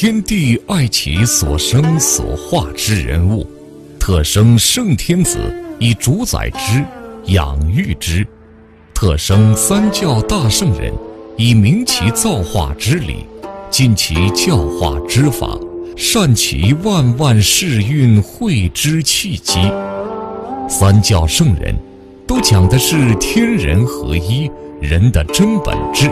天地爱其所生所化之人物，特生圣天子以主宰之、养育之；特生三教大圣人以明其造化之理，尽其教化之法，善其万万世运会之契机。三教圣人，都讲的是天人合一，人的真本质，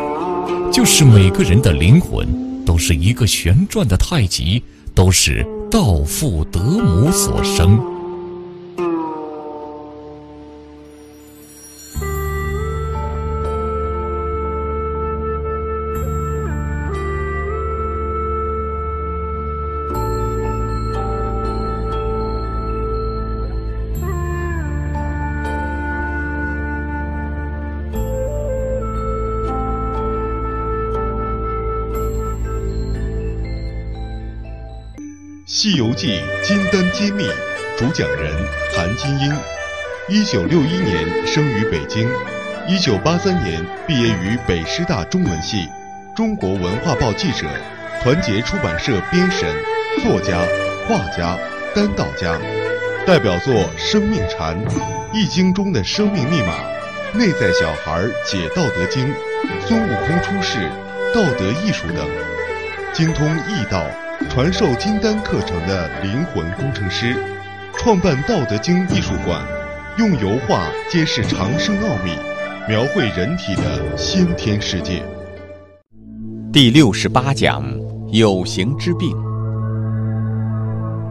就是每个人的灵魂都是一个旋转的太极，都是道父德母所生。《记》金丹揭秘，主讲人韩金英，一九六一年生于北京，一九八三年毕业于北师大中文系，中国文化报记者，团结出版社编审，作家、画家、丹道家，代表作《生命禅》《易经》中的生命密码，《内在小孩解道德经》《孙悟空出世》《道德艺术》等，精通易道。传授金丹课程的灵魂工程师，创办《道德经》艺术馆，用油画揭示长生奥秘，描绘人体的先天世界。第六十八讲：有形之病。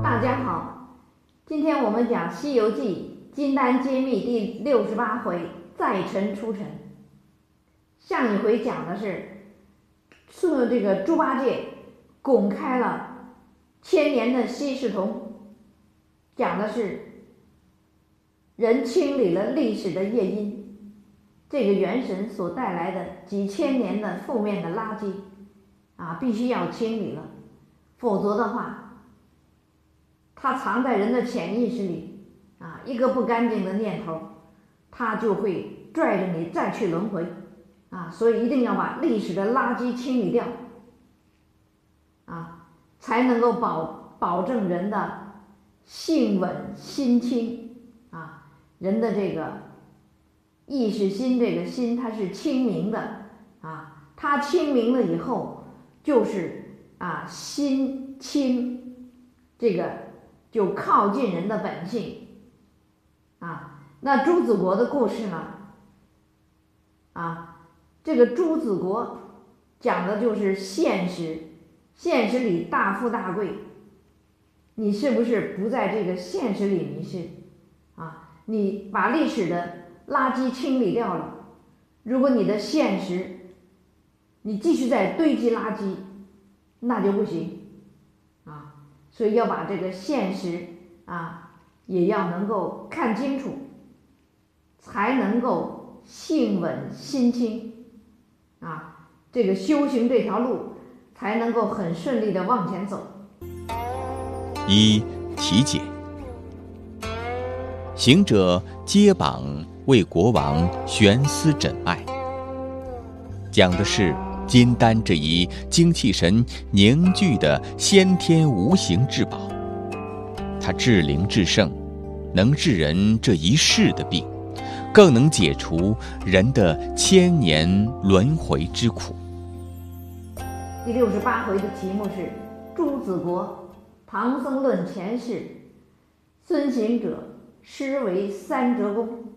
大家好，今天我们讲《西游记》金丹揭秘第六十八回“再尘出尘”。上一回讲的是，是这个猪八戒。拱开了千年的稀世铜，讲的是人清理了历史的业因，这个元神所带来的几千年的负面的垃圾啊，必须要清理了，否则的话，它藏在人的潜意识里啊，一个不干净的念头，它就会拽着你再去轮回啊，所以一定要把历史的垃圾清理掉。才能够保保证人的性稳心清啊，人的这个意识心，这个心它是清明的啊，它清明了以后，就是啊心清，这个就靠近人的本性啊。那朱子国的故事呢？啊，这个朱子国讲的就是现实。现实里大富大贵，你是不是不在这个现实里迷失？啊，你把历史的垃圾清理掉了，如果你的现实，你继续在堆积垃圾，那就不行，啊，所以要把这个现实啊，也要能够看清楚，才能够性稳心清，啊，这个修行这条路。才能够很顺利的往前走。一体检：行者接榜为国王悬丝诊脉，讲的是金丹这一精气神凝聚的先天无形至宝。它治灵治圣，能治人这一世的病，更能解除人的千年轮回之苦。第六十八回的题目是《朱子国唐僧论前世》，孙行者施为三折功。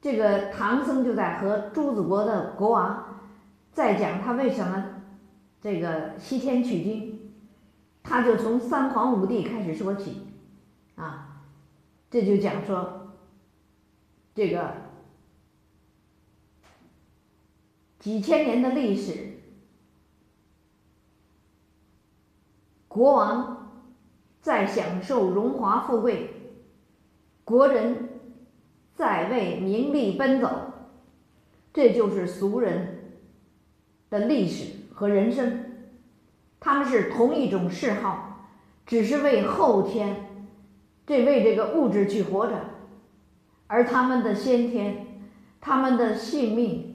这个唐僧就在和朱子国的国王在讲他为什么这个西天取经，他就从三皇五帝开始说起，啊，这就讲说这个。几千年的历史，国王在享受荣华富贵，国人在为名利奔走，这就是俗人的历史和人生。他们是同一种嗜好，只是为后天，这为这个物质去活着，而他们的先天，他们的性命。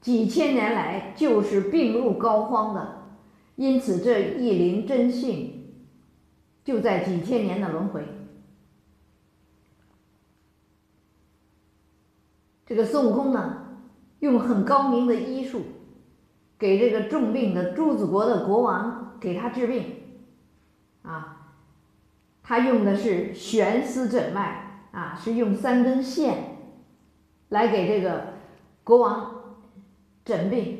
几千年来就是病入膏肓的，因此这一灵真性就在几千年的轮回。这个孙悟空呢，用很高明的医术，给这个重病的朱子国的国王给他治病，啊，他用的是悬丝诊脉，啊，是用三根线来给这个国王诊病，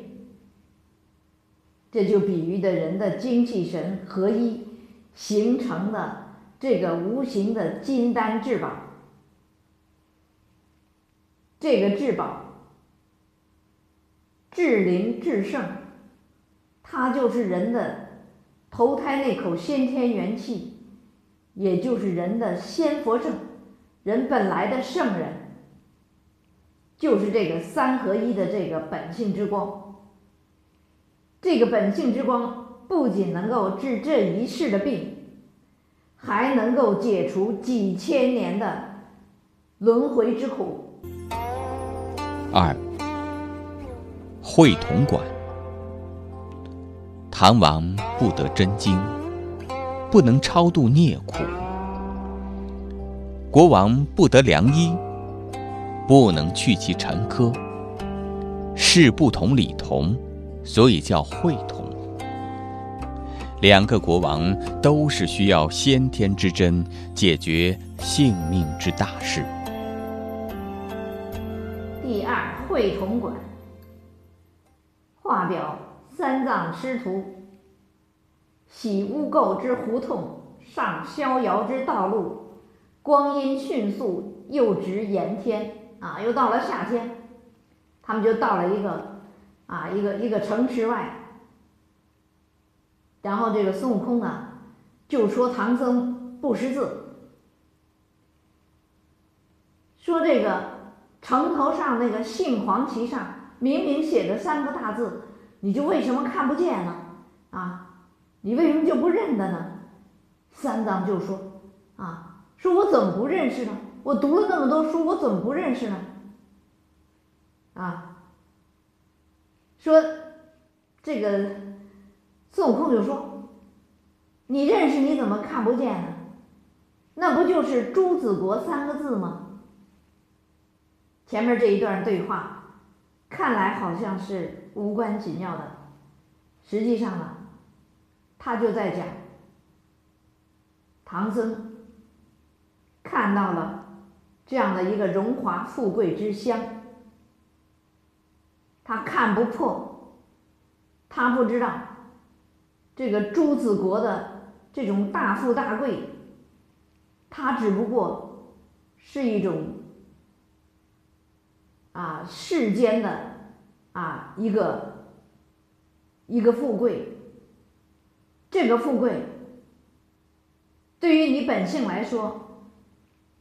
这就比喻的人的精气神合一形成了这个无形的金丹至宝。这个至宝，至灵至圣，它就是人的投胎那口先天元气，也就是人的仙佛圣，人本来的圣人，就是这个三合一的这个本性之光。这个本性之光不仅能够治这一世的病，还能够解除几千年的轮回之苦。二，会同馆。唐王不得真经，不能超度孽苦；国王不得良医，不能去其沉疴。事不同，理同，所以叫会同。两个国王都是需要先天之真解决性命之大事。第二会同馆，画表三藏师徒，洗污垢之胡同，上逍遥之道路，光阴迅速，又值炎天啊！又到了夏天，他们就到了一个啊一个一个城池外，然后这个孙悟空呢，就说唐僧不识字，说这个。城头上那个杏黄旗上明明写着三个大字，你就为什么看不见呢？啊，你为什么就不认得呢？三藏就说：“啊，说我怎么不认识呢？我读了那么多书，我怎么不认识呢？”啊，说这个孙悟空就说：“你认识你怎么看不见呢？那不就是朱子国三个字吗？”前面这一段对话，看来好像是无关紧要的，实际上呢，他就在讲唐僧看到了这样的一个荣华富贵之乡，他看不破，他不知道这个朱子国的这种大富大贵，他只不过是一种。啊，世间的啊一个一个富贵，这个富贵对于你本性来说，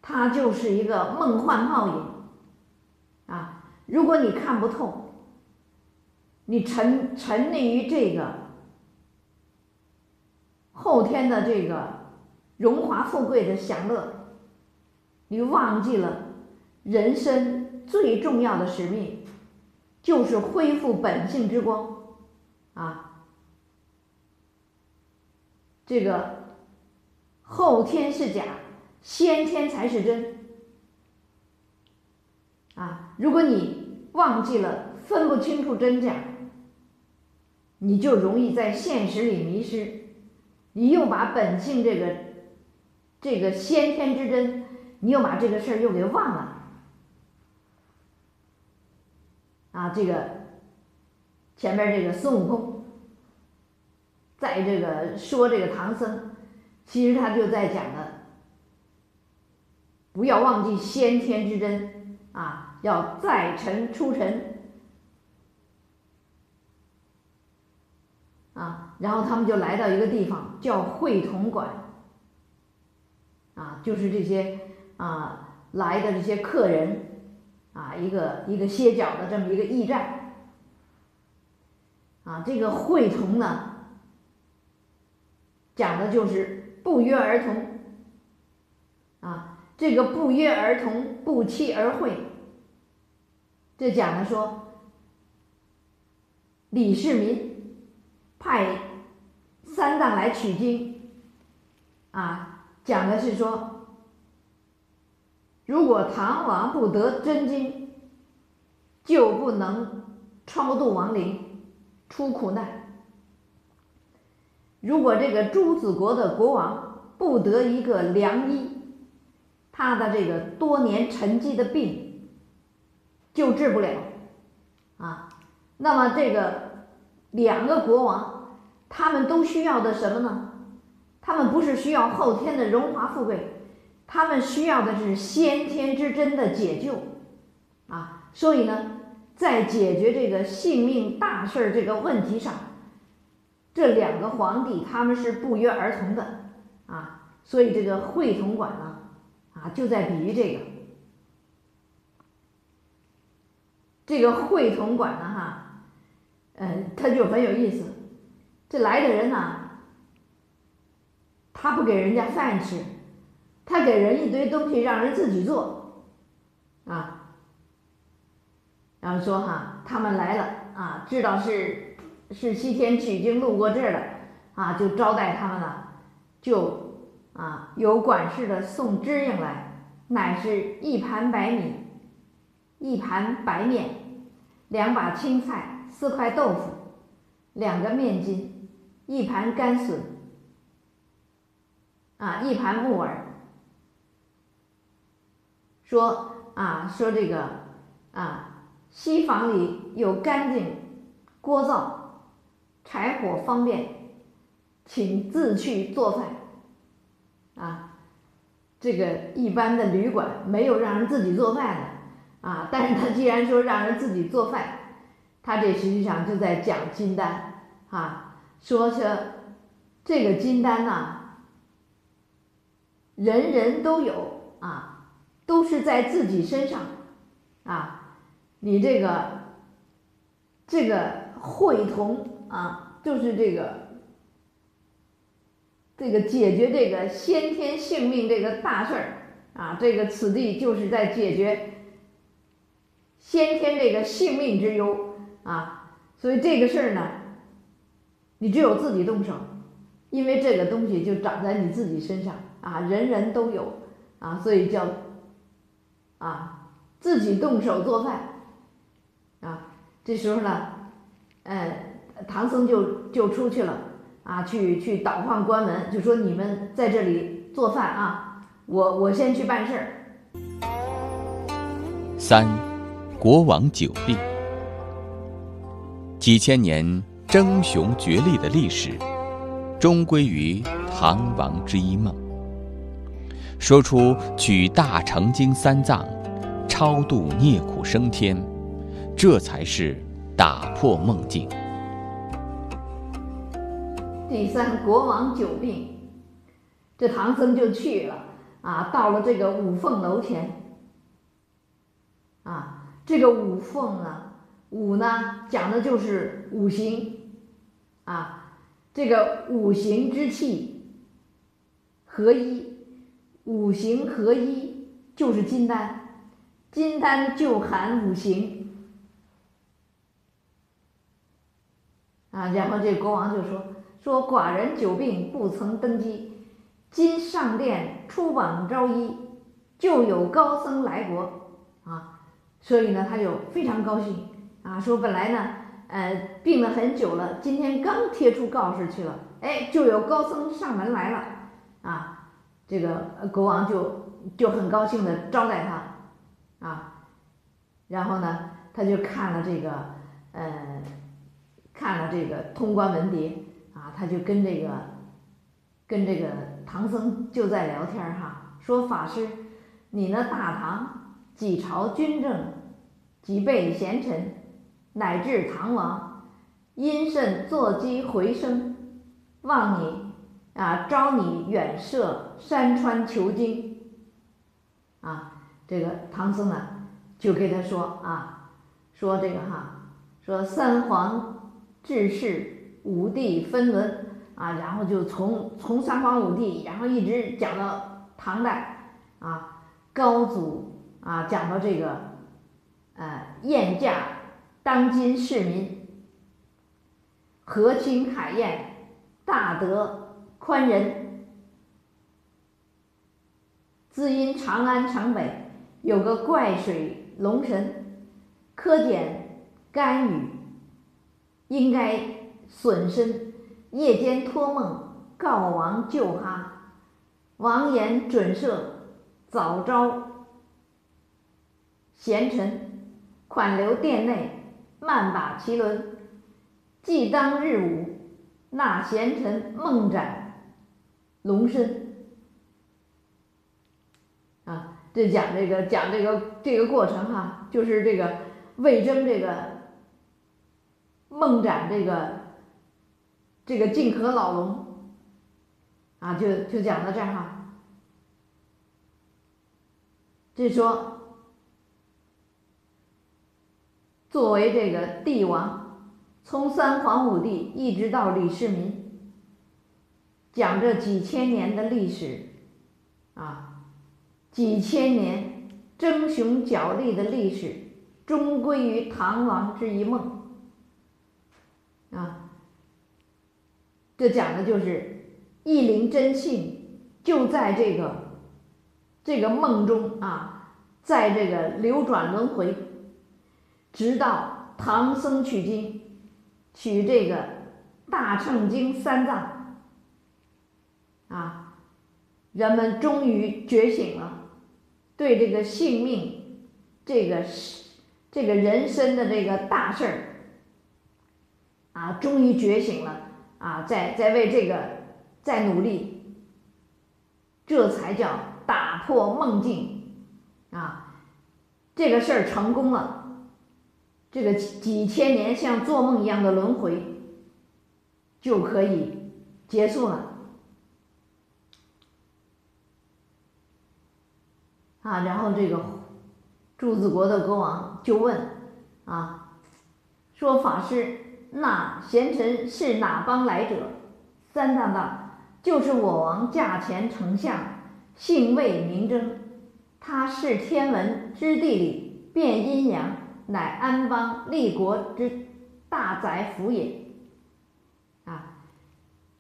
它就是一个梦幻泡影啊。如果你看不透，你沉沉溺于这个后天的这个荣华富贵的享乐，你忘记了人生。最重要的使命就是恢复本性之光，啊，这个后天是假，先天才是真，啊，如果你忘记了分不清楚真假，你就容易在现实里迷失，你又把本性这个这个先天之真，你又把这个事儿又给忘了。啊，这个前面这个孙悟空，在这个说这个唐僧，其实他就在讲的，不要忘记先天之真啊，要在尘出尘啊。然后他们就来到一个地方叫会同馆，啊，就是这些啊来的这些客人。啊，一个一个歇脚的这么一个驿站，啊，这个会同呢，讲的就是不约而同，啊，这个不约而同，不期而会，这讲的说，李世民派三藏来取经，啊，讲的是说，如果唐王不得真经，就不能超度亡灵，出苦难。如果这个朱子国的国王不得一个良医，他的这个多年沉积的病就治不了，啊，那么这个两个国王，他们都需要的什么呢？他们不是需要后天的荣华富贵，他们需要的是先天之真的解救，啊，所以呢，在解决这个性命大事儿这个问题上。这两个皇帝他们是不约而同的啊，所以这个会同馆呢啊就在比喻这个，这个会同馆呢哈，嗯，他就很有意思，这来的人呢，他不给人家饭吃，他给人一堆东西让人自己做，啊，然后说哈，他们来了啊，知道是。是西天取经路过这儿了，啊，就招待他们了，就啊有管事的送支应来，乃是一盘白米，一盘白面，两把青菜，四块豆腐，两个面筋，一盘干笋，啊，一盘木耳。说啊，说这个啊，西房里有干净锅灶。柴火方便，请自去做饭。啊，这个一般的旅馆没有让人自己做饭的啊。但是他既然说让人自己做饭，他这实际上就在讲金丹啊，说是这个金丹呐，人人都有啊，都是在自己身上啊。你这个这个会同。啊，就是这个，这个解决这个先天性命这个大事儿啊，这个此地就是在解决先天这个性命之忧啊，所以这个事儿呢，你只有自己动手，因为这个东西就长在你自己身上啊，人人都有啊，所以叫啊自己动手做饭啊，这时候呢，嗯。唐僧就就出去了啊，去去倒换关门，就说你们在这里做饭啊，我我先去办事儿。三，国王久病，几千年争雄角力的历史，终归于唐王之一梦。说出取大成经三藏，超度孽苦升天，这才是打破梦境。第三，国王久病，这唐僧就去了啊，到了这个五凤楼前，啊，这个五凤啊，五呢讲的就是五行，啊，这个五行之气合一，五行合一就是金丹，金丹就含五行，啊，然后这国王就说。说寡人久病不曾登基，今上殿出榜招医，就有高僧来国啊，所以呢他就非常高兴啊。说本来呢，呃病了很久了，今天刚贴出告示去了，哎就有高僧上门来了啊。这个国王就就很高兴的招待他啊，然后呢他就看了这个呃看了这个通关文牒。他就跟这个，跟这个唐僧就在聊天哈，说法师，你那大唐几朝军政，几辈贤臣，乃至唐王，因甚坐机回声，望你啊，招你远涉山川求经。啊，这个唐僧呢，就给他说啊，说这个哈，说三皇治世。五帝分伦啊，然后就从从三皇五帝，然后一直讲到唐代啊，高祖啊，讲到这个呃燕驾当今市民和亲海晏，大德宽仁。自因长安城北有个怪水龙神，科检干预，应该损身。夜间托梦告王救哈，王言准赦，早招贤臣，款留殿内，慢把其轮。既当日午，纳贤臣梦斩龙身。啊，这讲这个讲这个这个过程哈，就是这个魏征这个梦斩这个。这个晋河老龙，啊，就就讲到这儿哈。这说，作为这个帝王，从三皇五帝一直到李世民，讲这几千年的历史，啊，几千年争雄角力的历史，终归于唐王之一梦，啊。这讲的就是一灵真性就在这个这个梦中啊，在这个流转轮回，直到唐僧取经，取这个大乘经三藏啊，人们终于觉醒了，对这个性命、这个这个人生的这个大事儿啊，终于觉醒了。啊，在在为这个在努力，这才叫打破梦境啊！这个事儿成功了，这个几几千年像做梦一样的轮回就可以结束了啊！然后这个柱子国的国王就问啊，说法师。那贤臣是哪帮来者？三藏道：“就是我王驾前丞相，姓魏名征，他是天文之地理，辨阴阳，乃安邦立国之大宰辅也。”啊，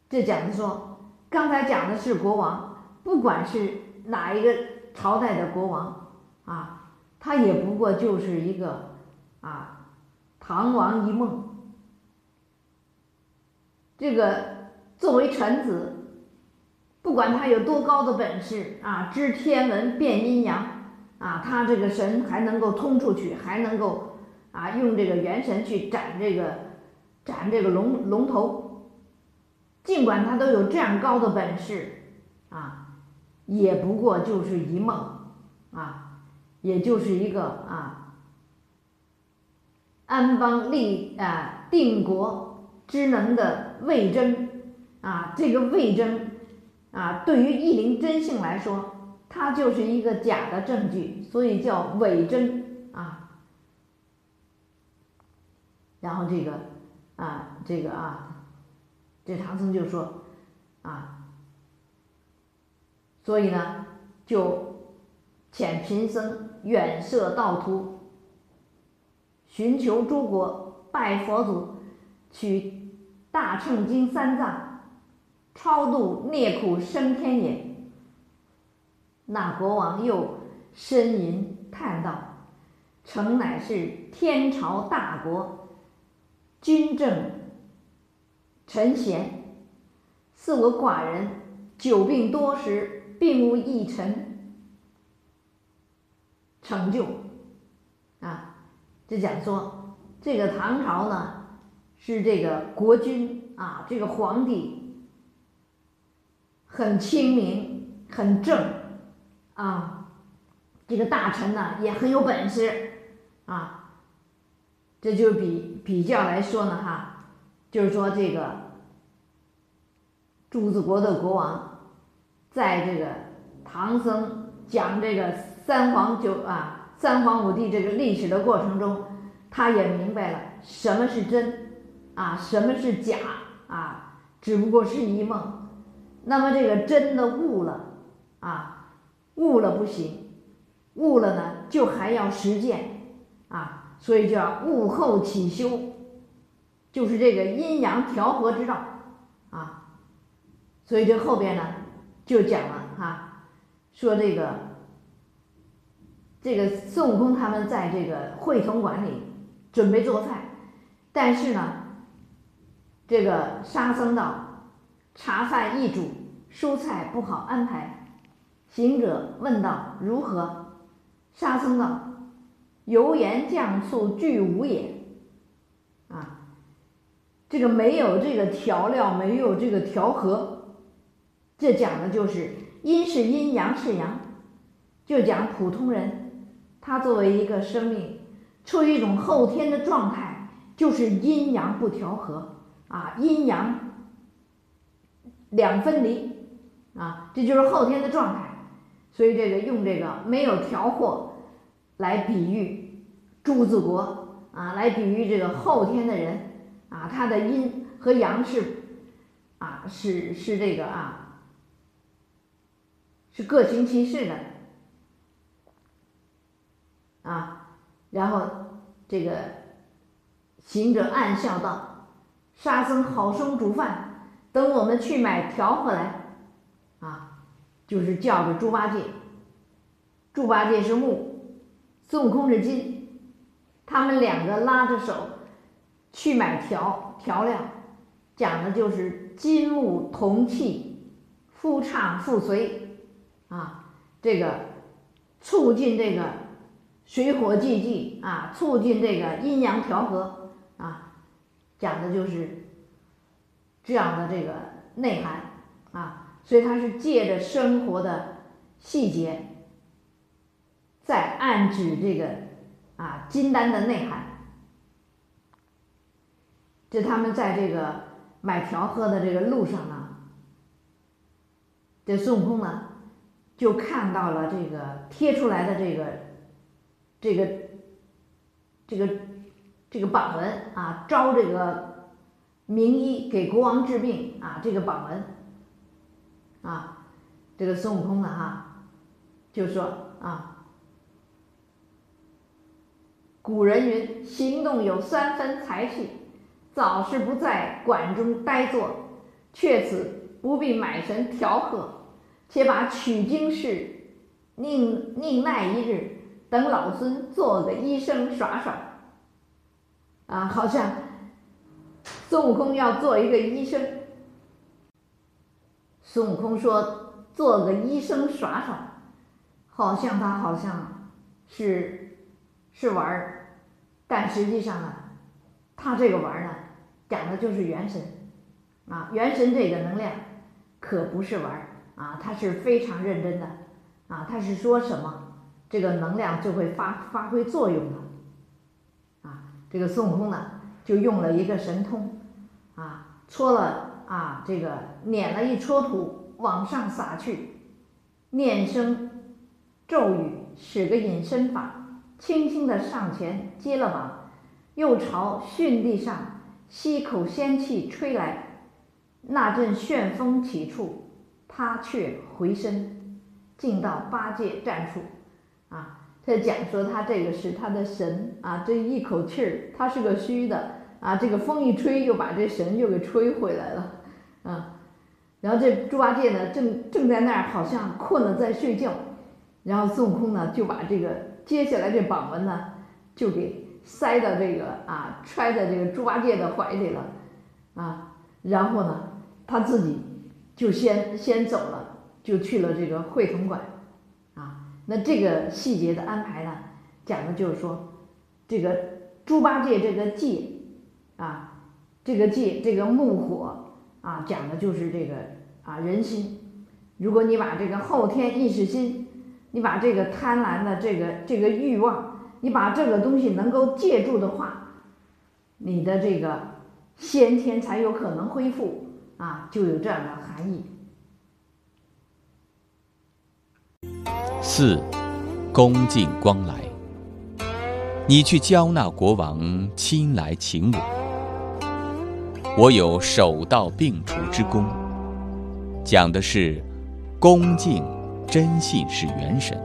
这讲的说，刚才讲的是国王，不管是哪一个朝代的国王啊，他也不过就是一个啊，唐王一梦。这个作为臣子，不管他有多高的本事啊，知天文辨阴阳啊，他这个神还能够通出去，还能够啊用这个元神去斩这个斩这个龙龙头，尽管他都有这样高的本事啊，也不过就是一梦啊，也就是一个啊安邦立啊定国。之能的魏征啊，这个魏征啊，对于义灵真性来说，他就是一个假的证据，所以叫伪真啊。然后这个啊，这个啊，这唐僧就说啊，所以呢，就遣贫僧远涉道途，寻求诸国，拜佛祖。取大乘经三藏，超度孽苦升天也。那国王又呻吟叹道：“诚乃是天朝大国，君正臣贤，似我寡人久病多时，并无一臣成就。”啊，就讲说这个唐朝呢。是这个国君啊，这个皇帝很清明、很正啊，这个大臣呢也很有本事啊，这就比比较来说呢哈，就是说这个柱子国的国王，在这个唐僧讲这个三皇九啊三皇五帝这个历史的过程中，他也明白了什么是真。啊，什么是假啊？只不过是一梦。那么这个真的悟了啊，悟了不行，悟了呢就还要实践啊，所以叫悟后起修，就是这个阴阳调和之道啊。所以这后边呢就讲了哈，说这个这个孙悟空他们在这个会同馆里准备做菜，但是呢，这个沙僧道茶饭易煮，蔬菜不好安排。行者问道：“如何？”沙僧道：“油盐酱醋俱无也。”啊，这个没有这个调料，没有这个调和，这讲的就是阴是阴，阳是阳，就讲普通人，他作为一个生命，处于一种后天的状态，就是阴阳不调和啊，阴阳两分离啊，这就是后天的状态。所以这个用这个没有调和来比喻朱子国啊，来比喻这个后天的人啊，他的阴和阳是啊，是是这个啊，是各行其事的啊。然后这个行者暗笑道：“沙僧好生煮饭，等我们去买调和来。”啊就是叫着猪八戒，猪八戒是木，孙悟空是金，他们两个拉着手去买调调料，讲的就是金木同气，夫唱妇随，啊，这个促进这个水火既济啊，促进这个阴阳调和，讲的就是这样的这个内涵啊。所以他是借着生活的细节，在暗指这个啊金丹的内涵。这他们在这个买调和的这个路上呢，这孙悟空呢就看到了这个贴出来的这个这个这个这个榜文啊，招这个名医给国王治病啊，这个榜文。啊，这个孙悟空呢，哈，就说啊，古人云：行动有三分才气，早是不在馆中呆坐，却此不必买神调和，且把取经事宁宁耐一日，等老孙做个医生耍耍。啊，好像孙悟空要做一个医生。孙悟空说：“做个医生耍耍，好像他好像是是玩儿，但实际上呢，他这个玩儿呢，讲的就是元神啊，元神这个能量可不是玩儿啊，他是非常认真的啊，他是说什么，这个能量就会发发挥作用的。这个孙悟空呢，就用了一个神通啊，搓了。”啊，这个捻了一撮土往上撒去，念声咒语，使个隐身法，轻轻的上前接了网，又朝巽地上吸口仙气吹来，那阵旋风起处，他却回身，进到八戒站处。在，讲说他这个是他的神啊，这一口气儿他是个虚的啊，这个风一吹又把这神又给吹回来了。啊，然后这猪八戒呢，正正在那儿，好像困了在睡觉，然后孙悟空呢就把这个接下来这榜文呢，就给塞到这个啊，揣在这个猪八戒的怀里了，啊，然后呢，他自己就先先走了，就去了这个会同馆，那这个细节的安排呢，讲的就是说，这个猪八戒这个戒，啊，这个戒这个木火。啊，讲的就是这个啊人心。如果你把这个后天意识心，你把这个贪婪的这个这个欲望，你把这个东西能够借助的话，你的这个先天才有可能恢复啊，就有这样的含义。四，恭敬光来。你去交纳国王亲来请我。我有手到病除之功，讲的是恭敬、真信是元神，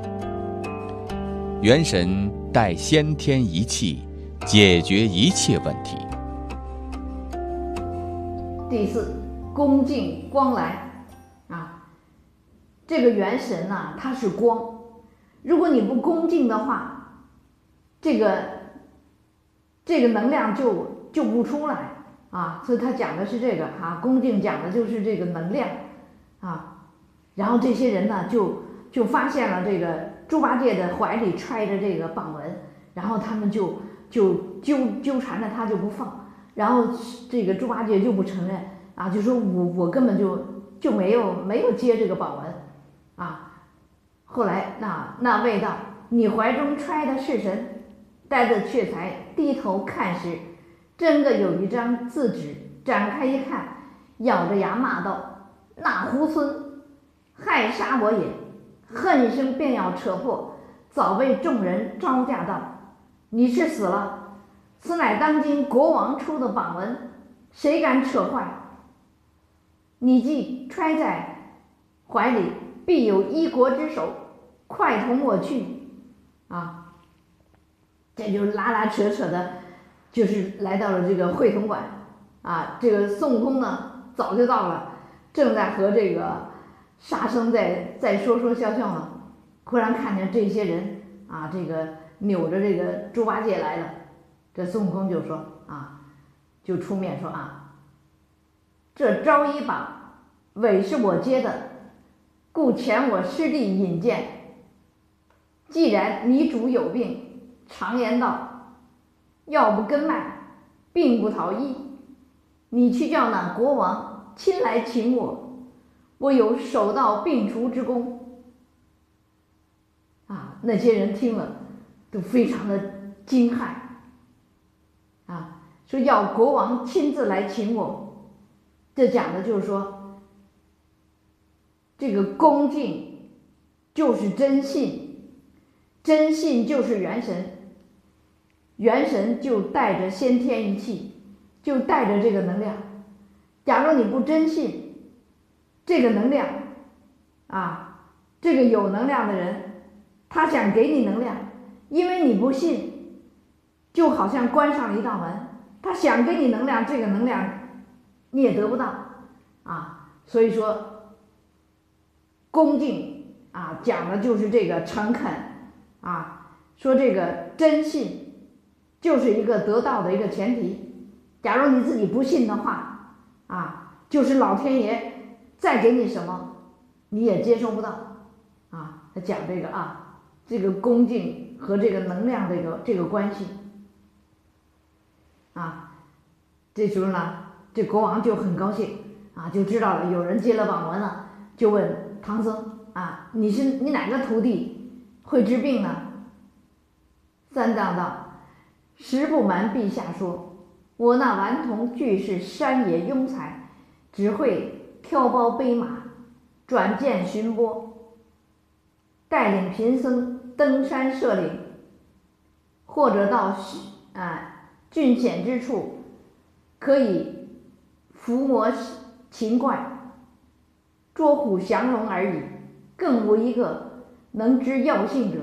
元神带先天一气，解决一切问题。第四，恭敬光来，这个元神呐，它是光，如果你不恭敬的话，这个这个能量就就不出来啊。所以他讲的是这个啊，恭敬讲的就是这个能量啊。然后这些人呢，就就发现了这个猪八戒的怀里揣着这个榜文，然后他们就就纠纠缠着他就不放。然后这个猪八戒就不承认啊，就说我我根本就就没有没有接这个宝文，啊，后来那那味道，你怀中揣的是神？呆子却才低头看时，真个有一张字纸，展开一看，咬着牙骂道：“那猢狲，害杀我也！”恨一声便要扯破，早被众人招架道：“你是死了。”此乃当今国王出的榜文，谁敢扯坏？你既揣在怀里，必有一国之首，快同我去！啊，这就拉拉扯扯的，就是来到了这个会同馆。啊，这个孙悟空呢，早就到了，正在和这个沙僧在在说说笑笑呢。忽然看见这些人啊，这个扭着这个猪八戒来了。这孙悟空就说啊，就出面说啊，这招一把尾是我接的，故遣我师弟引荐。既然你主有病，常言道，药不根脉，病不逃医。你去叫那国王亲来请我，我有手到病除之功。啊，那些人听了都非常的惊骇。啊，说要国王亲自来请我，这讲的就是说，这个恭敬就是真信，真信就是元神，元神就带着先天一气，就带着这个能量。假如你不真信，这个能量，啊，这个有能量的人，他想给你能量，因为你不信。就好像关上了一道门，他想给你能量，这个能量你也得不到啊。所以说，恭敬啊，讲的就是这个诚恳啊，说这个真信就是一个得到的一个前提。假如你自己不信的话啊，就是老天爷再给你什么，你也接收不到啊。他讲这个啊，这个恭敬和这个能量这个这个关系。啊，这时候呢，这国王就很高兴啊，就知道了有人接了榜文了，就问唐僧啊，你是你哪个徒弟会治病呢？三藏道：实不瞒陛下说，我那顽童俱是山野庸才，只会挑包背马，转剑寻波，带领贫僧登山涉岭，或者到啊。峻险之处，可以伏魔擒怪、捉虎降龙而已，更无一个能知药性者。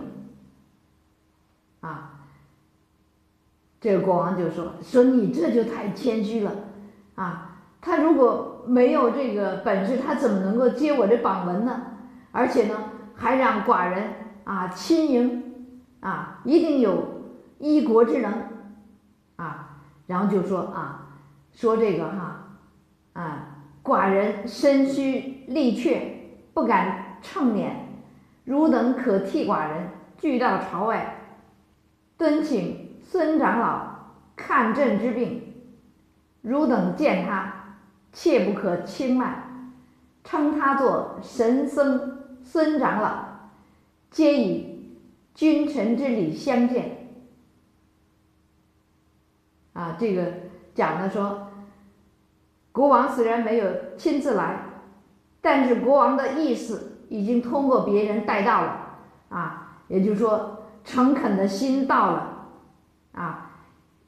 啊，这个国王就说：“说你这就太谦虚了，啊，他如果没有这个本事，他怎么能够接我这榜文呢？而且呢，还让寡人啊亲迎，啊，一定有一国之能。”啊，然后就说啊，说这个哈，啊，寡人身虚力怯，不敢称撵，汝等可替寡人聚到朝外，敦请孙长老看朕之病。汝等见他，切不可轻慢，称他做神僧孙长老，皆以君臣之礼相见。啊，这个讲的说，国王虽然没有亲自来，但是国王的意思已经通过别人带到了，啊，也就是说诚恳的心到了，啊，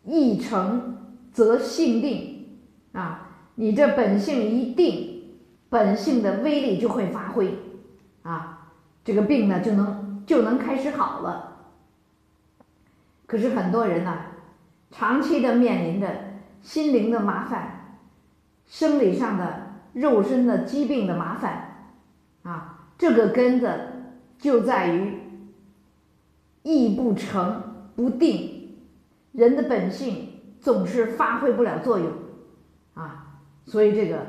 一诚则性定，啊，你这本性一定，本性的威力就会发挥，啊，这个病呢就能就能开始好了。可是很多人呢。长期的面临着心灵的麻烦，生理上的肉身的疾病的麻烦，啊，这个根子就在于意不成不定，人的本性总是发挥不了作用，啊，所以这个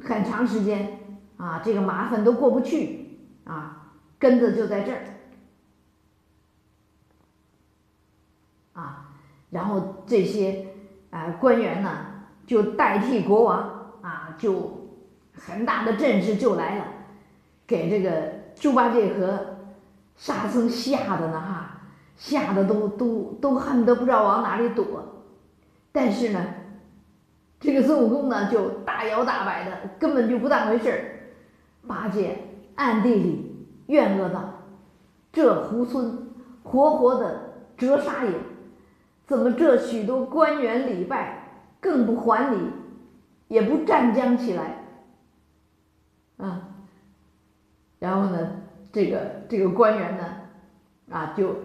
很长时间啊，这个麻烦都过不去，啊，根子就在这儿，啊，然后这些啊官员呢。就代替国王啊，就很大的阵势就来了，给这个猪八戒和沙僧吓得呢哈，吓得都都都恨不得不知道往哪里躲。但是呢，这个孙悟空呢就大摇大摆的，根本就不当回事儿。八戒暗地里怨恶道：“这猢狲活活的折杀也，怎么这许多官员礼拜？”更不还礼，也不站将起来，啊，然后呢，这个这个官员呢，啊，就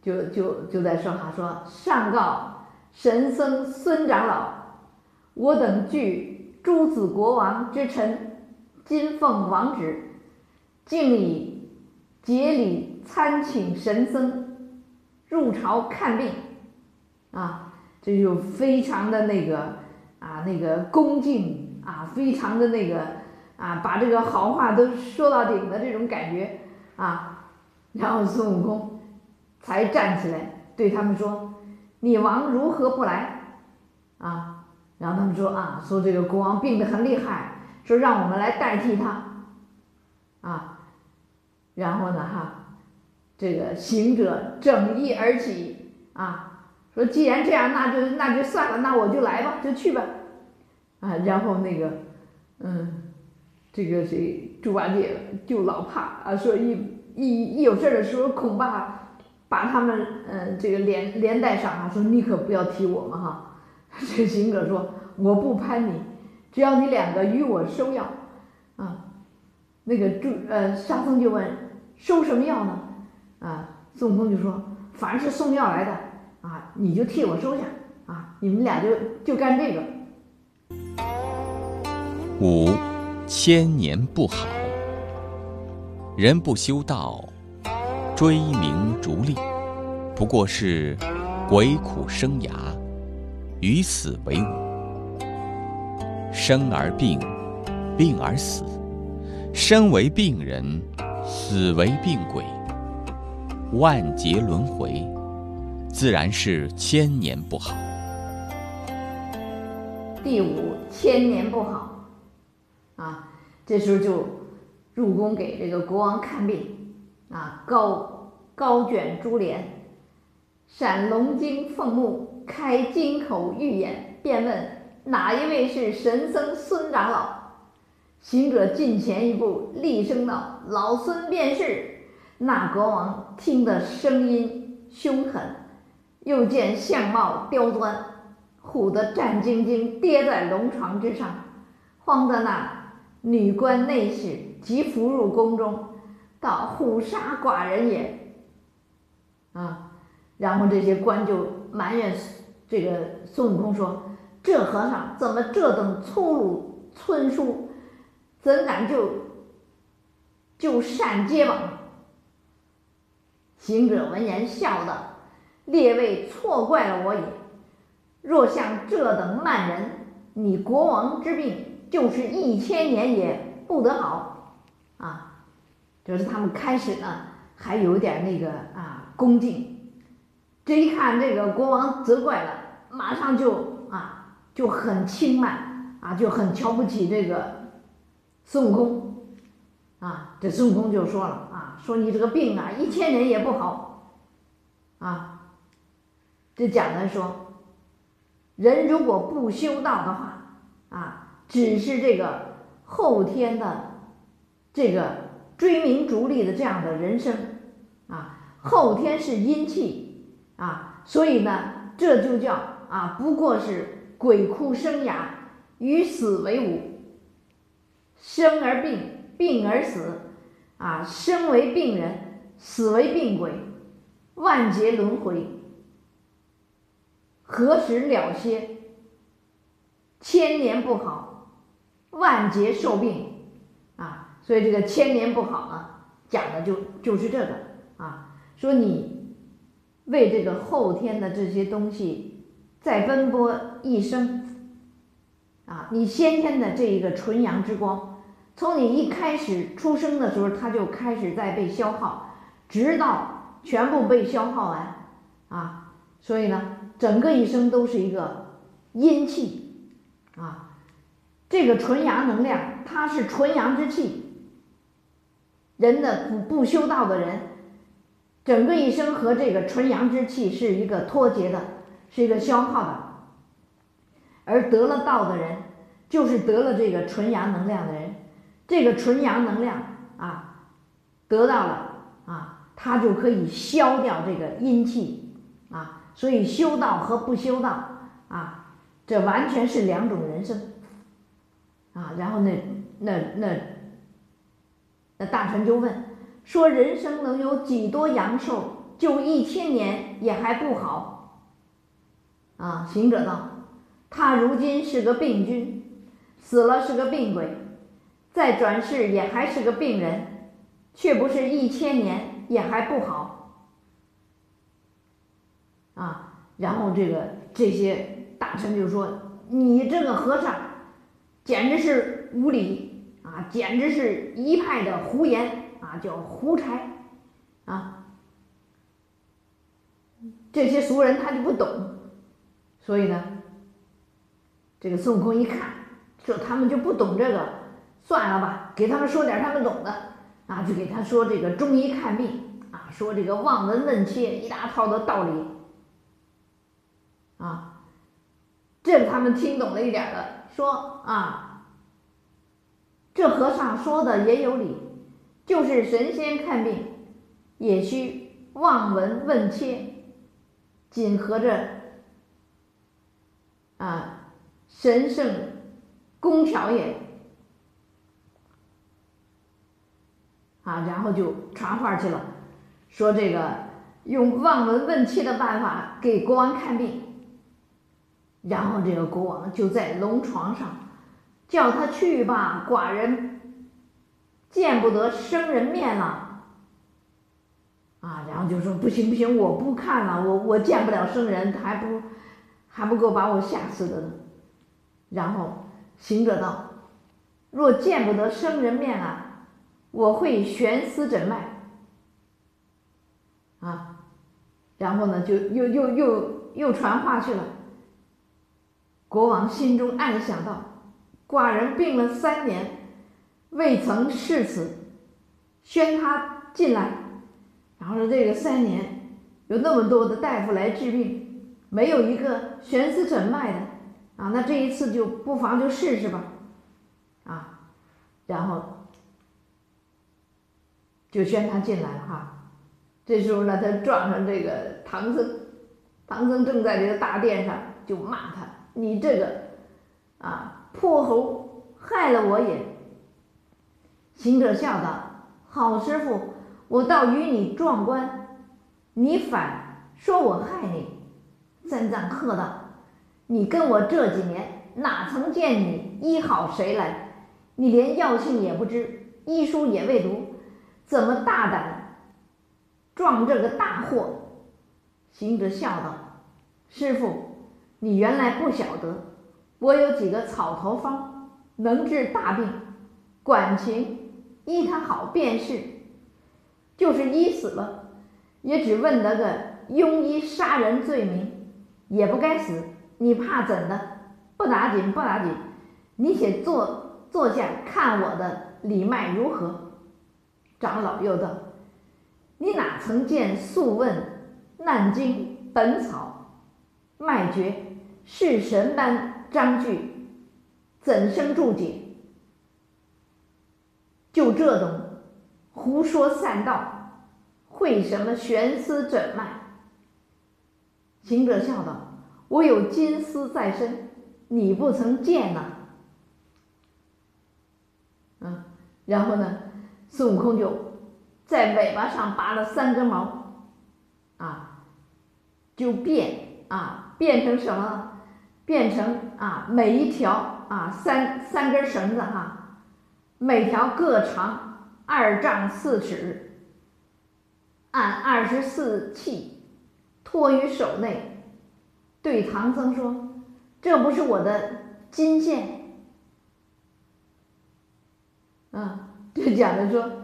就就就在说哈，说上告神僧孙长老，我等具诸子国王之臣，今奉王旨，敬以节礼参请神僧入朝看病，啊。这就非常的那个啊，那个恭敬啊，非常的那个啊，把这个好话都说到顶的这种感觉啊，然后孙悟空才站起来对他们说：“你王如何不来？”啊，然后他们说啊，说这个国王病得很厉害，说让我们来代替他啊，然后呢哈，这个行者整衣而起啊。说既然这样，那就那就算了，那我就来吧，就去吧，啊，然后那个，嗯，这个谁猪八戒就老怕啊，说一一一有事儿的时候，恐怕把他们嗯这个连连带上啊，说你可不要提我们哈。这行者说我不攀你，只要你两个与我收药，啊，那个猪呃沙僧就问收什么药呢？啊，孙悟空就说凡是送药来的。啊，你就替我收下啊！你们俩就就干这个。五，千年不好。人不修道，追名逐利，不过是鬼苦生涯，与死为伍。生而病，病而死，生为病人，死为病鬼，万劫轮回。自然是千年不好。第五，千年不好，啊，这时候就入宫给这个国王看病，啊，高高卷珠帘，闪龙睛凤目，开金口玉眼，便问哪一位是神僧孙长老。行者近前一步，厉声道：“老孙便是。”那国王听得声音凶狠。又见相貌刁钻，唬得战兢兢跌在龙床之上，慌得那女官内侍急扶入宫中，道：“虎杀寡人也。”啊，然后这些官就埋怨这个孙悟空说：“这和尚怎么这等粗鲁村书，怎敢就就擅结网？”行者闻言笑道。列位错怪了我也。若像这等慢人，你国王之病就是一千年也不得好。啊，就是他们开始呢还有点那个啊恭敬，这一看这个国王责怪了，马上就啊就很轻慢啊就很瞧不起这个孙悟空。啊，这孙悟空就说了啊，说你这个病啊一千年也不好。啊。这讲的说，人如果不修道的话，啊，只是这个后天的这个追名逐利的这样的人生，啊，后天是阴气，啊，所以呢，这就叫啊，不过是鬼哭生涯，与死为伍，生而病，病而死，啊，生为病人，死为病鬼，万劫轮回。何时了歇？千年不好。万劫受病啊。所以这个千年不好呢，讲的就就是这个啊，说你为这个后天的这些东西在奔波一生啊，你先天的这一个纯阳之光，从你一开始出生的时候，它就开始在被消耗，直到全部被消耗完啊，所以呢。整个一生都是一个阴气啊，这个纯阳能量，它是纯阳之气。人的不不修道的人，整个一生和这个纯阳之气是一个脱节的，是一个消耗的。而得了道的人，就是得了这个纯阳能量的人，这个纯阳能量啊，得到了啊，他就可以消掉这个阴气啊。所以修道和不修道啊，这完全是两种人生啊。然后那那那那大臣就问说：“人生能有几多阳寿？就一千年也还不好啊？”行者道：“他如今是个病君，死了是个病鬼，再转世也还是个病人，却不是一千年也还不好。”啊，然后这个这些大臣就说：“你这个和尚，简直是无礼啊！简直是一派的胡言啊，叫胡柴啊！这些俗人他就不懂，所以呢，这个孙悟空一看，说他们就不懂这个，算了吧，给他们说点他们懂的啊，就给他说这个中医看病啊，说这个望闻问切一大套的道理。”啊，这他们听懂了一点了，说啊，这和尚说的也有理，就是神仙看病也需望闻问切，紧合着啊神圣工条也啊，然后就传话去了，说这个用望闻问切的办法给国王看病。然后这个国王就在龙床上叫他去吧，寡人见不得生人面了啊！然后就说不行不行，我不看了，我我见不了生人，还不还不够把我吓死的呢。然后行者道：“若见不得生人面啊，我会悬丝诊脉啊。”然后呢，就又又又又传话去了。国王心中暗想到：“寡人病了三年，未曾试此，宣他进来。然后说这个三年有那么多的大夫来治病，没有一个悬丝诊脉的啊，那这一次就不妨就试试吧，啊，然后就宣他进来了哈。这时候呢，他撞上这个唐僧，唐僧正在这个大殿上，就骂他。”你这个啊泼猴害了我也！行者笑道：“好师傅，我倒与你撞官，你反说我害你。”三藏喝道：“你跟我这几年哪曾见你医好谁来？你连药性也不知，医书也未读，怎么大胆撞这个大祸？”行者笑道：“师傅。”你原来不晓得，我有几个草头方，能治大病，管情医他好便是。就是医死了，也只问得个庸医杀人罪名，也不该死。你怕怎的？不打紧，不打紧，你且坐坐下看我的里脉如何。长老又道：“你哪曾见《素问》《难经》《本草》《脉诀》？”是神般章句，怎生注解？就这种胡说三道，会什么悬丝诊脉？行者笑道：“我有金丝在身，你不曾见呐。”嗯，然后呢，孙悟空就在尾巴上拔了三根毛，啊，就变啊，变成什么？变成啊，每一条啊三三根绳子哈，每条各长二丈四尺，按二十四气托于手内，对唐僧说：“这不是我的金线。”啊，就讲的说，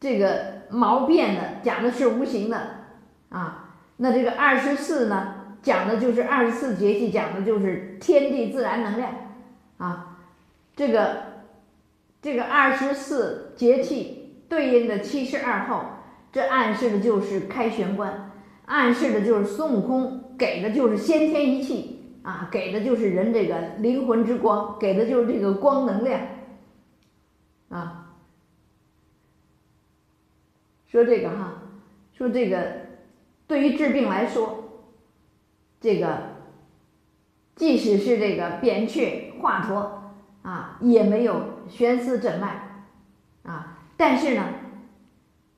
这个毛变的讲的是无形的啊，那这个二十四呢？讲的就是二十四节气，讲的就是天地自然能量，啊，这个这个二十四节气对应的七十二候，这暗示的就是开玄关，暗示的就是孙悟空给的就是先天一气啊，给的就是人这个灵魂之光，给的就是这个光能量，啊，说这个哈，说这个对于治病来说。这个，即使是这个扁鹊、华佗啊，也没有悬丝诊脉啊。但是呢，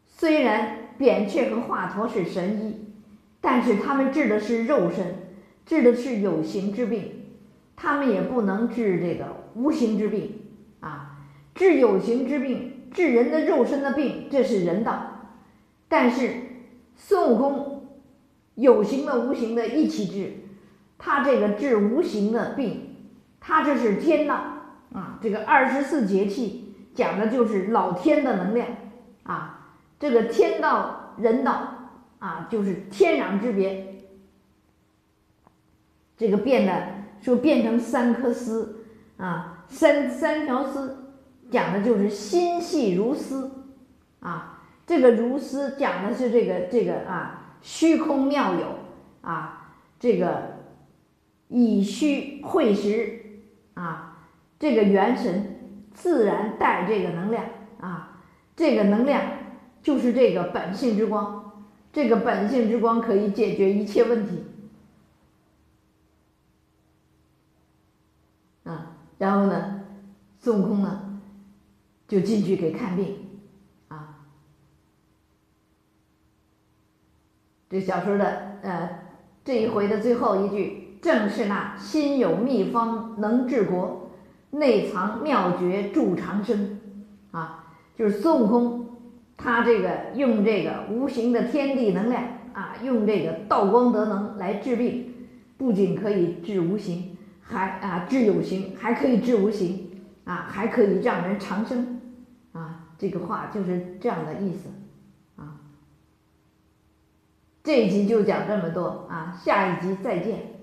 虽然扁鹊和华佗是神医，但是他们治的是肉身，治的是有形之病，他们也不能治这个无形之病啊。治有形之病，治人的肉身的病，这是人道。但是孙悟空。有形的、无形的一起治，他这个治无形的病，他这是天道啊。这个二十四节气讲的就是老天的能量啊。这个天道、人道啊，就是天壤之别。这个变的说变成三颗丝啊，三三条丝，讲的就是心细如丝啊。这个如丝讲的是这个这个啊。虚空妙有啊，这个以虚会实啊，这个元神自然带这个能量啊，这个能量就是这个本性之光，这个本性之光可以解决一切问题啊。然后呢，孙悟空呢就进去给看病。这小说的呃这一回的最后一句，正是那心有秘方能治国，内藏妙诀助长生，啊，就是孙悟空，他这个用这个无形的天地能量啊，用这个道光德能来治病，不仅可以治无形，还啊治有形，还可以治无形，啊还可以让人长生，啊这个话就是这样的意思。这一集就讲这么多啊，下一集再见。